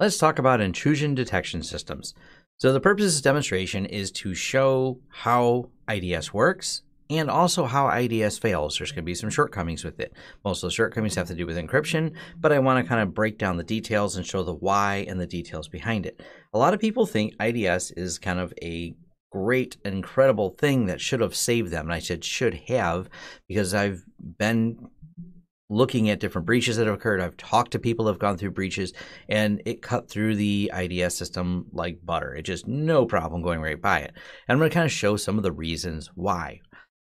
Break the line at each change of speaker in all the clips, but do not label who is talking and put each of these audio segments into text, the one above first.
let's talk about intrusion detection systems. So the purpose of this demonstration is to show how IDS works and also how IDS fails. There's going to be some shortcomings with it. Most of the shortcomings have to do with encryption, but I want to kind of break down the details and show the why and the details behind it. A lot of people think IDS is kind of a great, incredible thing that should have saved them. And I said should have because I've been looking at different breaches that have occurred. I've talked to people who've gone through breaches, and it cut through the IDS system like butter. It just no problem going right by it. And I'm going to kind of show some of the reasons why.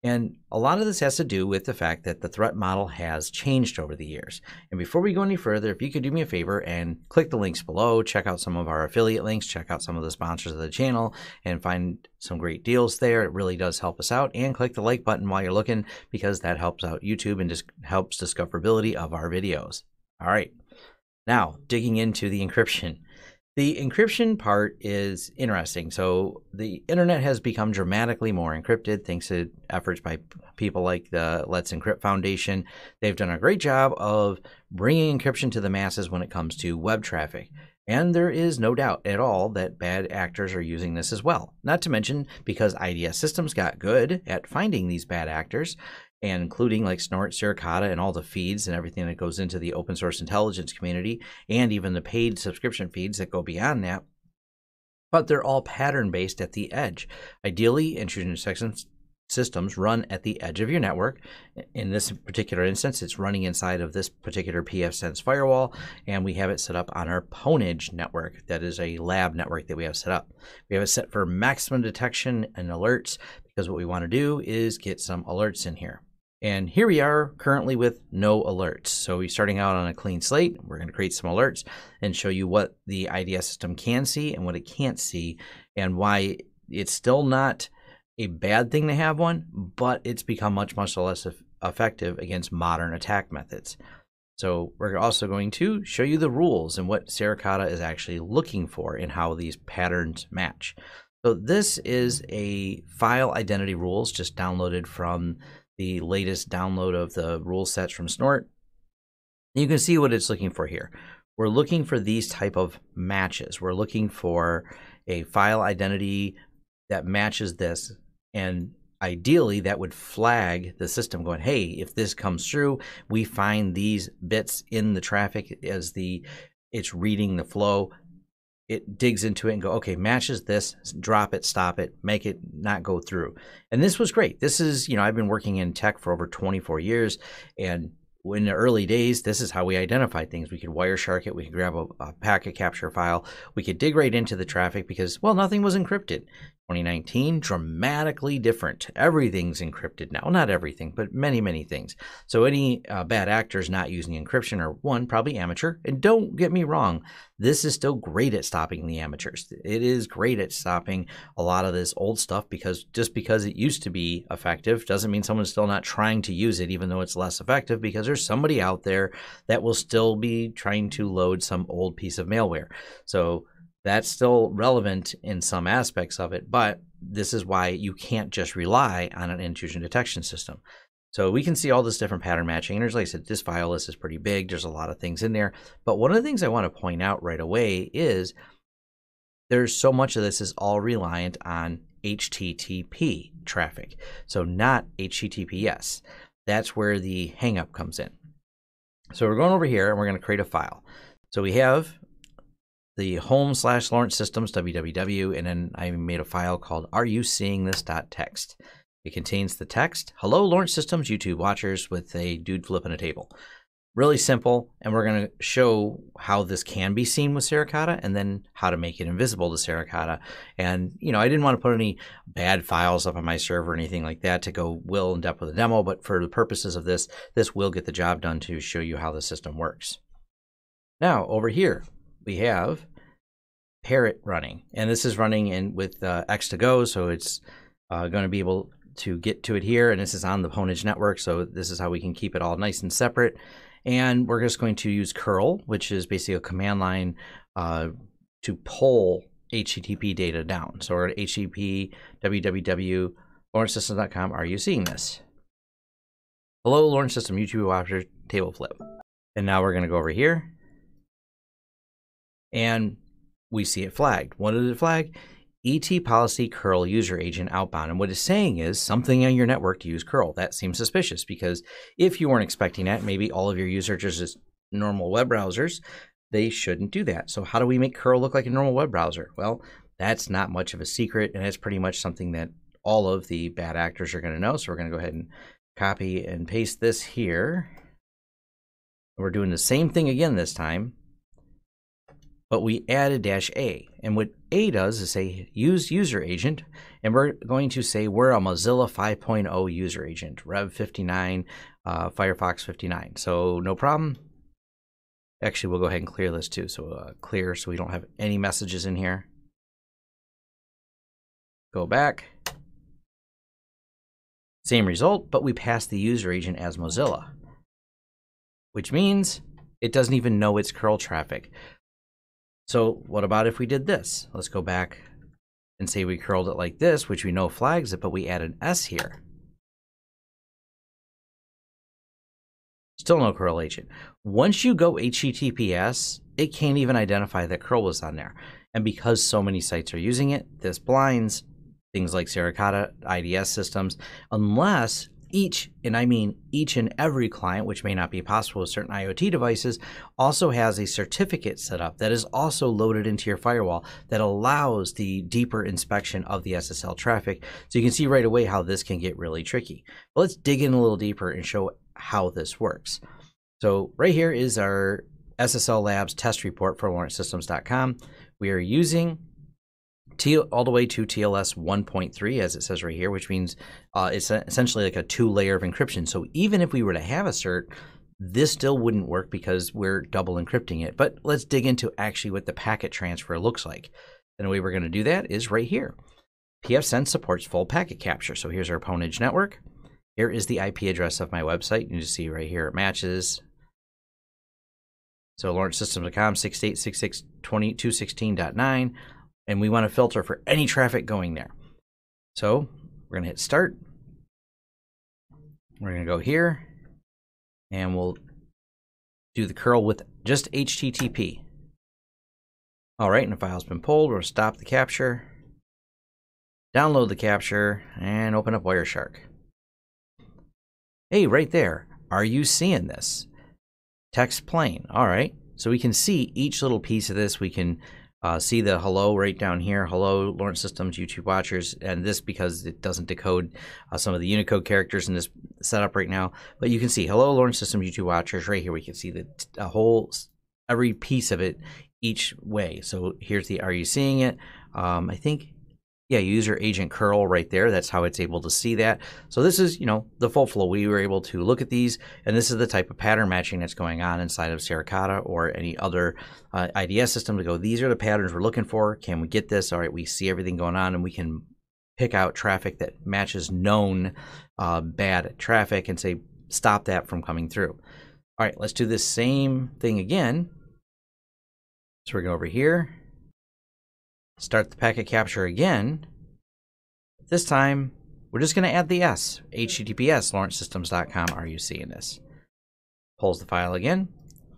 And a lot of this has to do with the fact that the threat model has changed over the years. And before we go any further, if you could do me a favor and click the links below, check out some of our affiliate links, check out some of the sponsors of the channel, and find some great deals there. It really does help us out. And click the like button while you're looking because that helps out YouTube and just helps discoverability of our videos. All right. Now, digging into the encryption. The encryption part is interesting. So the internet has become dramatically more encrypted thanks to efforts by people like the Let's Encrypt Foundation. They've done a great job of bringing encryption to the masses when it comes to web traffic. And there is no doubt at all that bad actors are using this as well. Not to mention because IDS systems got good at finding these bad actors and including like Snort, Suricata, and all the feeds and everything that goes into the open source intelligence community, and even the paid subscription feeds that go beyond that. But they're all pattern based at the edge. Ideally, intrusion detection systems run at the edge of your network. In this particular instance, it's running inside of this particular pfSense firewall, and we have it set up on our Pwnage network. That is a lab network that we have set up. We have it set for maximum detection and alerts because what we want to do is get some alerts in here. And here we are currently with no alerts. So we're starting out on a clean slate. We're going to create some alerts and show you what the IDS system can see and what it can't see and why it's still not a bad thing to have one, but it's become much, much less effective against modern attack methods. So we're also going to show you the rules and what Suricata is actually looking for and how these patterns match. So this is a file identity rules just downloaded from the latest download of the rule sets from Snort. You can see what it's looking for here. We're looking for these type of matches. We're looking for a file identity that matches this and ideally that would flag the system going hey if this comes through we find these bits in the traffic as the it's reading the flow it digs into it and go, okay, matches this, drop it, stop it, make it not go through. And this was great. This is, you know, I've been working in tech for over 24 years and in the early days, this is how we identified things. We could Wireshark it. We could grab a, a, packet capture file. We could dig right into the traffic because, well, nothing was encrypted. 2019, dramatically different. Everything's encrypted now. Not everything, but many, many things. So any uh, bad actors not using encryption are one, probably amateur. And don't get me wrong, this is still great at stopping the amateurs. It is great at stopping a lot of this old stuff because just because it used to be effective doesn't mean someone's still not trying to use it, even though it's less effective, because there's somebody out there that will still be trying to load some old piece of malware. So that's still relevant in some aspects of it, but this is why you can't just rely on an intrusion detection system. So we can see all this different pattern matching. And there's, like I said, this file list is pretty big. There's a lot of things in there. But one of the things I want to point out right away is there's so much of this is all reliant on HTTP traffic. So not HTTPS. That's where the hangup comes in. So we're going over here and we're going to create a file. So we have the home slash Lawrence Systems www, and then I made a file called Are You Seeing This.txt. It contains the text Hello, Lawrence Systems YouTube watchers with a dude flipping a table. Really simple, and we're going to show how this can be seen with Suricata and then how to make it invisible to Suricata. And, you know, I didn't want to put any bad files up on my server or anything like that to go well in depth with a demo, but for the purposes of this, this will get the job done to show you how the system works. Now, over here, we have Parrot running, and this is running in with uh, X2Go, so it's uh, going to be able to get to it here, and this is on the Pwnage network, so this is how we can keep it all nice and separate. And we're just going to use curl, which is basically a command line uh, to pull HTTP data down. So we're at HTTP www lawrencesystem.com. Are you seeing this? Hello, Lawrence System YouTube Watcher Table Flip. And now we're going to go over here And we see it flagged. What did it flag? ET policy curl user agent outbound. And what it's saying is something on your network to use curl. That seems suspicious because if you weren't expecting that, maybe all of your users are just normal web browsers, they shouldn't do that. So how do we make curl look like a normal web browser? Well, that's not much of a secret, and it's pretty much something that all of the bad actors are going to know. So we're going to go ahead and copy and paste this here. We're doing the same thing again this time but we add a dash A. And what A does is say use user agent, and we're going to say we're a Mozilla 5.0 user agent, Rev 59, uh, Firefox 59. So no problem. Actually, we'll go ahead and clear this too. So uh, clear so we don't have any messages in here. Go back. Same result, but we pass the user agent as Mozilla, which means it doesn't even know it's curl traffic. So what about if we did this? Let's go back and say we curled it like this, which we know flags it, but we add an S here. Still no agent. Once you go HTTPS, it can't even identify that curl was on there. And because so many sites are using it, this blinds things like Suricata IDS systems, unless each, and I mean each and every client, which may not be possible with certain IoT devices, also has a certificate set up that is also loaded into your firewall that allows the deeper inspection of the SSL traffic. So you can see right away how this can get really tricky. But let's dig in a little deeper and show how this works. So right here is our SSL Labs test report for lawrencesystems.com. We are using T all the way to TLS 1.3, as it says right here, which means uh, it's essentially like a two layer of encryption. So even if we were to have a cert, this still wouldn't work because we're double encrypting it. But let's dig into actually what the packet transfer looks like. And the way we're going to do that is right here. pfSense supports full packet capture. So here's our Pwnage network. Here is the IP address of my website. You can just see right here it matches. So lawrencesystems.com 6866.216.9 and we want to filter for any traffic going there. So we're going to hit start. We're going to go here and we'll do the curl with just HTTP. All right, and the file's been pulled. We'll stop the capture, download the capture, and open up Wireshark. Hey, right there. Are you seeing this? Text plain. All right. So we can see each little piece of this. We can uh, see the hello right down here. Hello, Lawrence Systems YouTube watchers. And this because it doesn't decode uh, some of the Unicode characters in this setup right now. But you can see hello, Lawrence Systems YouTube watchers. Right here, we can see the a whole, every piece of it each way. So here's the are you seeing it? Um, I think yeah, user agent curl right there. That's how it's able to see that. So this is, you know, the full flow. We were able to look at these, and this is the type of pattern matching that's going on inside of Suricata or any other uh, IDS system to go, these are the patterns we're looking for. Can we get this? All right, we see everything going on, and we can pick out traffic that matches known uh, bad traffic and say, stop that from coming through. All right, let's do this same thing again. So we're going over here start the packet capture again. This time, we're just going to add the S, https lawrencesystems.com. Are you seeing this? Pulls the file again.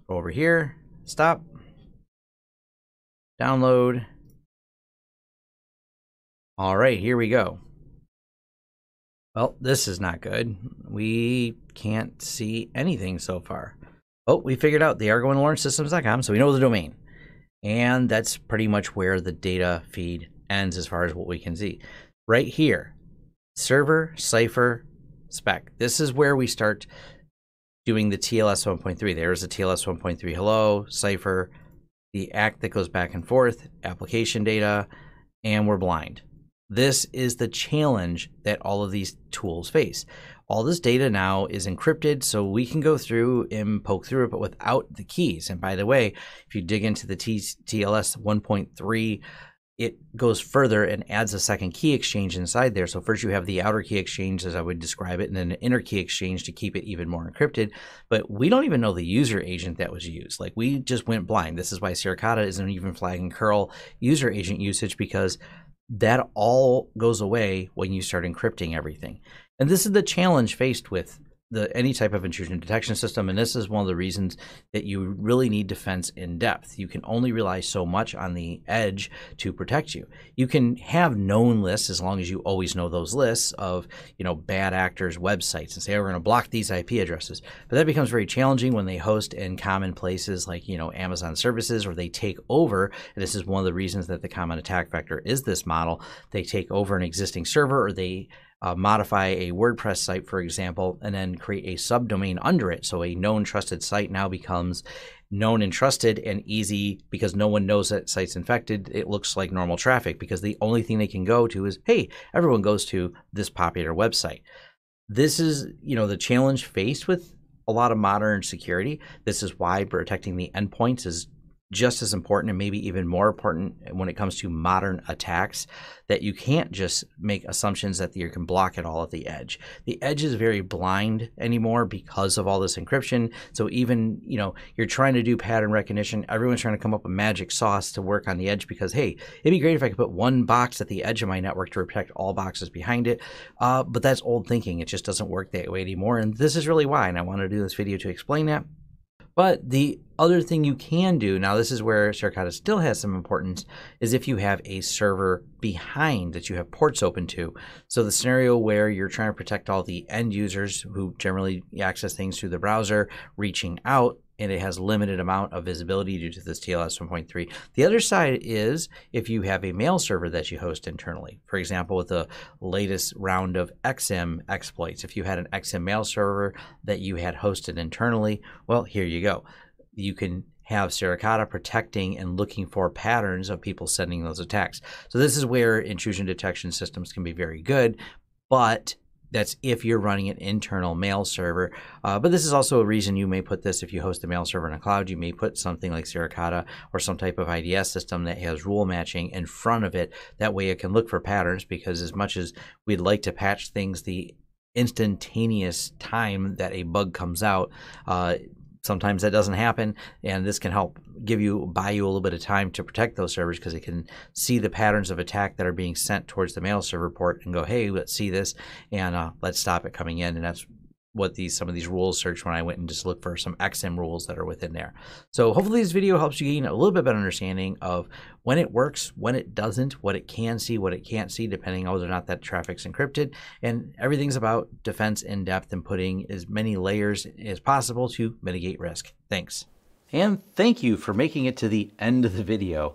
Go over here, stop, download. All right, here we go. Well, this is not good. We can't see anything so far. Oh, we figured out they are going to lawrencesystems.com, so we know the domain. And that's pretty much where the data feed ends as far as what we can see. Right here, server, cipher, spec. This is where we start doing the TLS 1.3. There's a TLS 1.3 hello, cipher, the act that goes back and forth, application data, and we're blind. This is the challenge that all of these tools face all this data now is encrypted so we can go through and poke through it but without the keys and by the way if you dig into the T- tls 1.3 it goes further and adds a second key exchange inside there. So first you have the outer key exchange, as I would describe it, and then an inner key exchange to keep it even more encrypted. But we don't even know the user agent that was used. Like we just went blind. This is why Suricata isn't even flagging curl user agent usage because that all goes away when you start encrypting everything. And this is the challenge faced with the any type of intrusion detection system and this is one of the reasons that you really need defense in depth. You can only rely so much on the edge to protect you. You can have known lists as long as you always know those lists of you know bad actors websites and say oh, we're going to block these ip addresses. But that becomes very challenging when they host in common places like you know amazon services or they take over and this is one of the reasons that the common attack vector is this model. They take over an existing server or they uh, modify a WordPress site, for example, and then create a subdomain under it. So a known trusted site now becomes known and trusted and easy because no one knows that site's infected. It looks like normal traffic because the only thing they can go to is, hey, everyone goes to this popular website. This is, you know, the challenge faced with a lot of modern security. This is why protecting the endpoints is just as important and maybe even more important when it comes to modern attacks that you can't just make assumptions that you can block it all at the edge. The edge is very blind anymore because of all this encryption. So even, you know, you're trying to do pattern recognition, everyone's trying to come up with magic sauce to work on the edge because, hey, it'd be great if I could put one box at the edge of my network to protect all boxes behind it. Uh, but that's old thinking. It just doesn't work that way anymore. And this is really why. And I want to do this video to explain that. But the other thing you can do, now this is where Suricata still has some importance, is if you have a server behind that you have ports open to. So the scenario where you're trying to protect all the end users who generally access things through the browser, reaching out and it has limited amount of visibility due to this TLS 1.3. The other side is if you have a mail server that you host internally. For example, with the latest round of Exim exploits, if you had an Exim mail server that you had hosted internally, well, here you go. You can have Suricata protecting and looking for patterns of people sending those attacks. So this is where intrusion detection systems can be very good, but that's if you're running an internal mail server. Uh, but this is also a reason you may put this if you host a mail server in a cloud. You may put something like Suricata or some type of IDS system that has rule matching in front of it. That way it can look for patterns because as much as we'd like to patch things the instantaneous time that a bug comes out, uh, sometimes that doesn't happen and this can help give you buy you a little bit of time to protect those servers because it can see the patterns of attack that are being sent towards the mail server port and go hey let's see this and uh, let's stop it coming in and that's what these some of these rules search when I went and just looked for some Exim rules that are within there. So hopefully this video helps you gain a little bit better understanding of when it works, when it doesn't, what it can see, what it can't see, depending on whether or not that traffic's encrypted. And everything's about defense in depth and putting as many layers as possible to mitigate risk. Thanks. And thank you for making it to the end of the video.